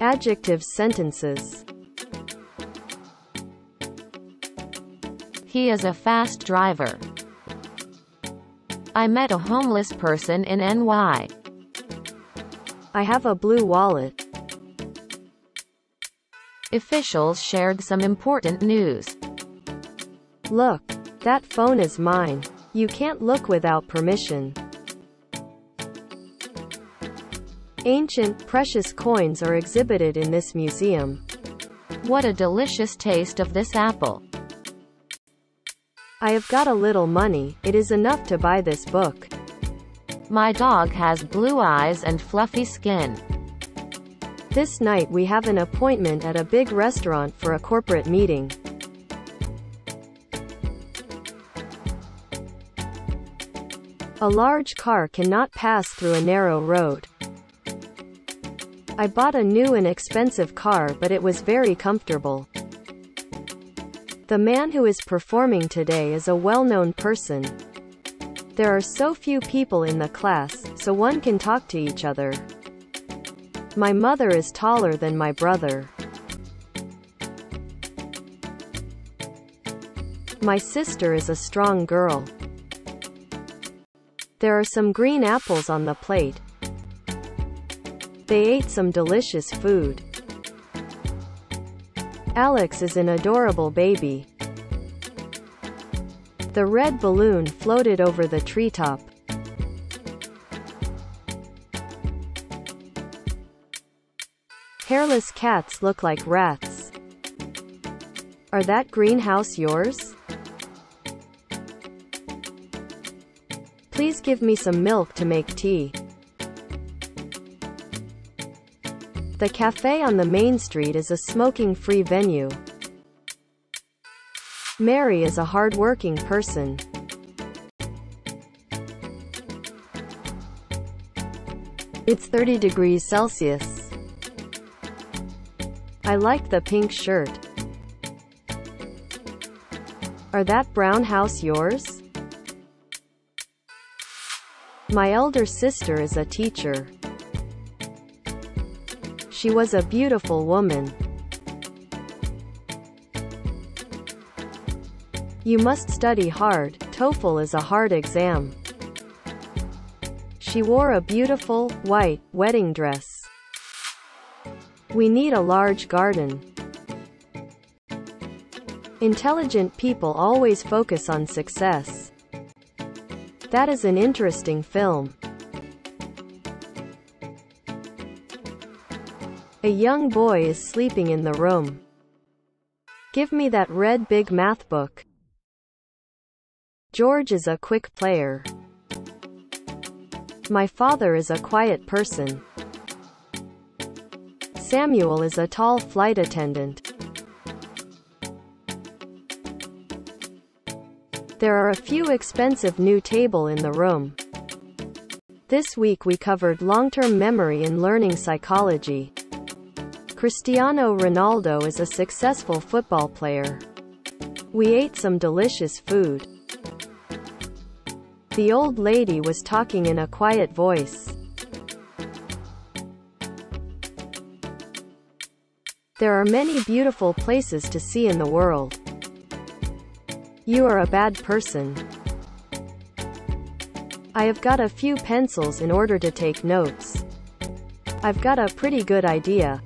Adjective sentences. He is a fast driver. I met a homeless person in NY. I have a blue wallet. Officials shared some important news. Look, that phone is mine. You can't look without permission. Ancient, precious coins are exhibited in this museum. What a delicious taste of this apple. I have got a little money, it is enough to buy this book. My dog has blue eyes and fluffy skin. This night we have an appointment at a big restaurant for a corporate meeting. A large car cannot pass through a narrow road. I bought a new and expensive car but it was very comfortable. The man who is performing today is a well-known person. There are so few people in the class, so one can talk to each other. My mother is taller than my brother. My sister is a strong girl. There are some green apples on the plate. They ate some delicious food. Alex is an adorable baby. The red balloon floated over the treetop. Hairless cats look like rats. Are that greenhouse yours? Please give me some milk to make tea. The cafe on the main street is a smoking-free venue. Mary is a hard-working person. It's 30 degrees Celsius. I like the pink shirt. Are that brown house yours? My elder sister is a teacher. She was a beautiful woman. You must study hard, TOEFL is a hard exam. She wore a beautiful, white, wedding dress. We need a large garden. Intelligent people always focus on success. That is an interesting film. A young boy is sleeping in the room. Give me that red big math book. George is a quick player. My father is a quiet person. Samuel is a tall flight attendant. There are a few expensive new table in the room. This week we covered long-term memory and learning psychology. Cristiano Ronaldo is a successful football player. We ate some delicious food. The old lady was talking in a quiet voice. There are many beautiful places to see in the world. You are a bad person. I have got a few pencils in order to take notes. I've got a pretty good idea.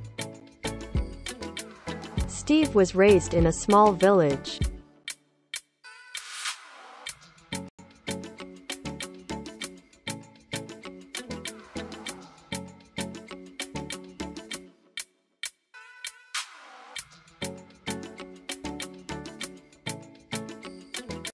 Steve was raised in a small village.